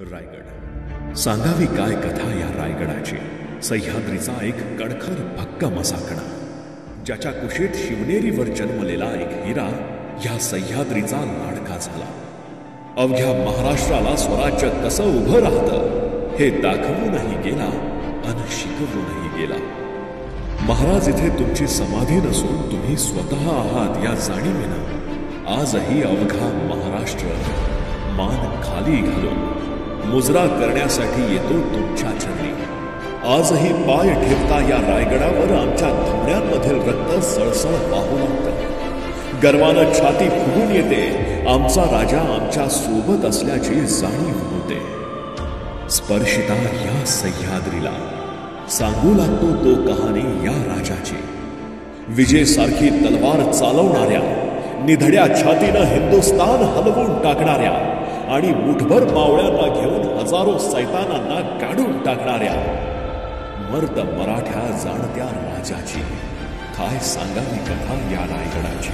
रायगड. सांगावी काय कथा या रायगडाची? सह्याद्रीचा एक कडखर भक्कम असा कणा ज्याच्या कुशीत शिवनेरीवर जन्मलेला एक हिरा या सह्याद्रीचा लाडका झाला. अवघ्या महाराष्ट्राला स्वराज्य कसं उभं राहतं हे दाखवूनही गेला आणि शिकवूनही गेला. महाराज इथे तुमची समाधी नसून तुम्ही स्वतः आहात या जाणीवेनं आजही अवघा महाराष्ट्र मान खाली घालून मुजरा करण्यासाठी येतो तुमच्या चरणी आजही पाय ठेवता या रायगडावर आमच्या धमन्यांमधील रक्त सळसळ वाहू लागतं. गर्वानं छाती फुगून येते. आमचा राजा आमच्यासोबत असल्याची जाणीव होते. स्पर्शिता या सह्याद्रीला. सांगू लागतो तो कहाणी या राजाची. विजेसारखी तलवार चालवणाऱ्या निधड्या छातीनं हिंदुस्तान हलवून टाकणाऱ्या आणि मुठभर मावळ्यांना घेऊन हजारो सैतानांना काढून टाकणाऱ्या. मर्द मराठ्या जाणत्या राजाची. काय सांगावी कथा या रायगडाची?